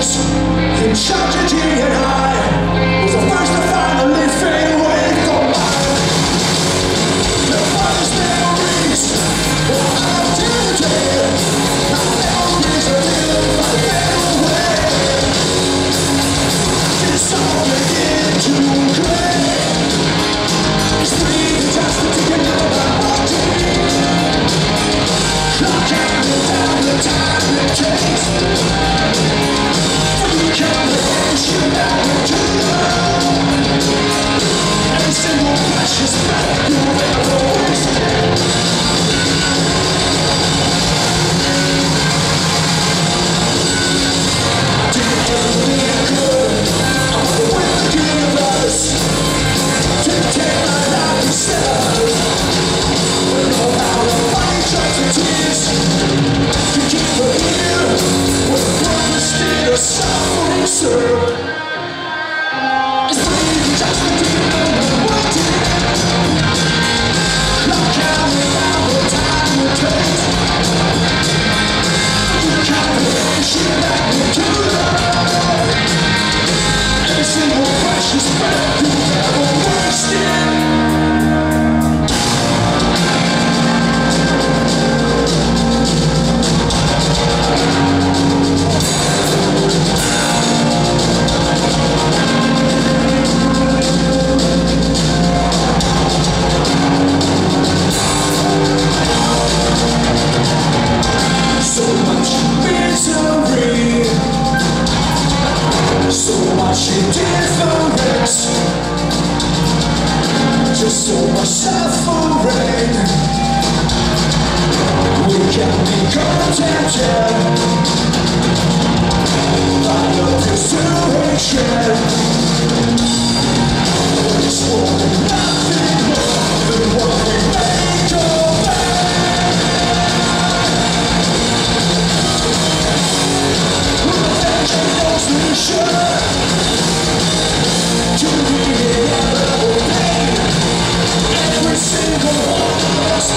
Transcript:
face In tragedy and sir. Just so much suffering We can be contented